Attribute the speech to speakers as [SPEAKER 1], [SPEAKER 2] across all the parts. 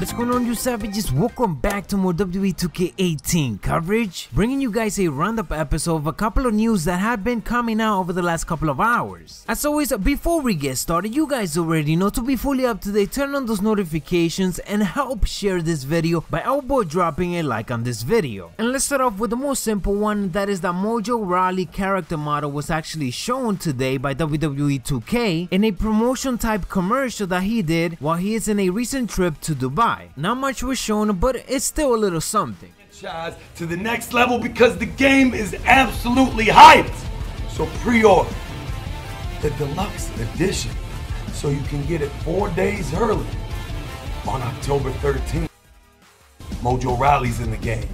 [SPEAKER 1] What is going on you savages? Welcome back to more WWE 2K18 coverage, bringing you guys a roundup episode of a couple of news that have been coming out over the last couple of hours. As always, before we get started, you guys already know to be fully up to date, turn on those notifications and help share this video by elbow dropping a like on this video. And let's start off with the most simple one, that is that Mojo Rawley character model was actually shown today by WWE 2K in a promotion type commercial that he did while he is in a recent trip to Dubai. Not much was shown, but it's still a little something.
[SPEAKER 2] to the next level because the game is absolutely hyped. So pre-order the deluxe edition so you can get it four days early on October 13th. Mojo Rawley's in the game.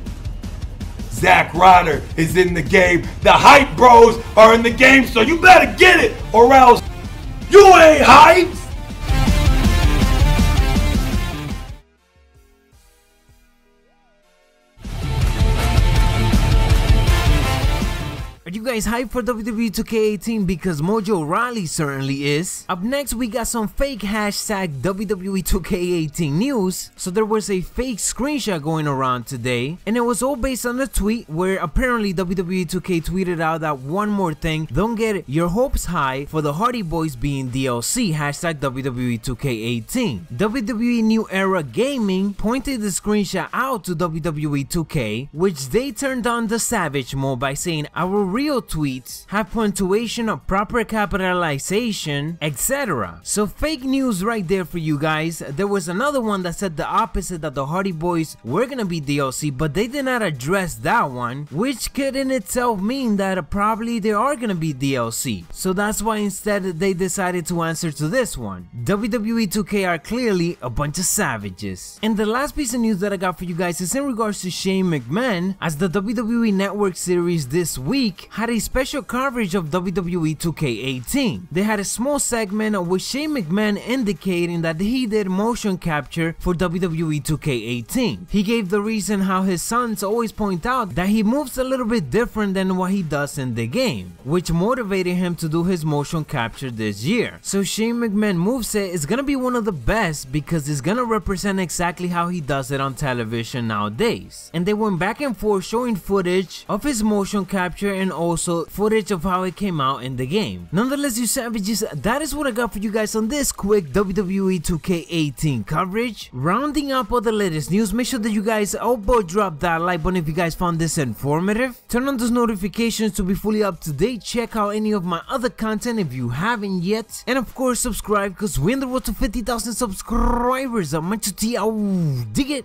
[SPEAKER 2] Zack Ryder is in the game. The hype bros are in the game, so you better get it or else you ain't hyped.
[SPEAKER 1] Guys hyped for WWE 2K18 because Mojo Rawley certainly is? Up next we got some fake hashtag WWE 2K18 news. So there was a fake screenshot going around today and it was all based on a tweet where apparently WWE 2K tweeted out that one more thing, don't get your hopes high for the Hardy Boyz being DLC hashtag WWE 2K18. WWE New Era Gaming pointed the screenshot out to WWE 2K which they turned on the savage mode by saying our real tweets have punctuation of proper capitalization, etc. So fake news right there for you guys. There was another one that said the opposite that the Hardy Boyz were gonna be DLC, but they did not address that one, which could in itself mean that probably they are gonna be DLC. So that's why instead they decided to answer to this one. WWE 2K are clearly a bunch of savages. And the last piece of news that I got for you guys is in regards to Shane McMahon, as the WWE Network series this week had a special coverage of WWE 2K18. They had a small segment with Shane McMahon indicating that he did motion capture for WWE 2K18. He gave the reason how his sons always point out that he moves a little bit different than what he does in the game, which motivated him to do his motion capture this year. So Shane McMahon moveset is gonna be one of the best because it's gonna represent exactly how he does it on television nowadays. And they went back and forth showing footage of his motion capture and also footage of how it came out in the game. Nonetheless, you savages, that is what I got for you guys on this quick WWE 2K18 coverage. Rounding up all the latest news, make sure that you guys oh elbow drop that like button if you guys found this informative. Turn on those notifications to be fully up to date. Check out any of my other content if you haven't yet. And of course, subscribe because we're in the road to 50,000 subscribers. I'm meant to see dig it.